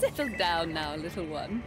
Settle down now, little one.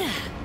Yeah.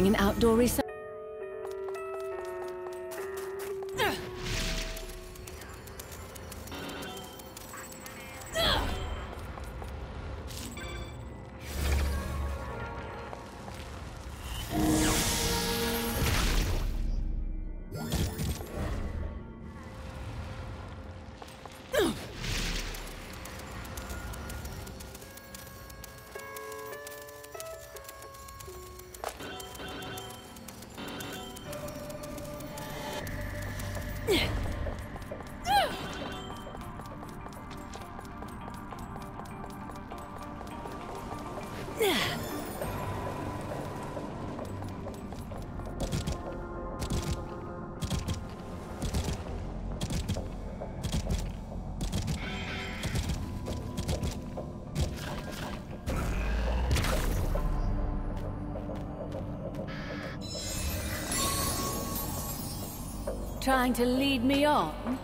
Having an outdoor research. Trying to lead me on?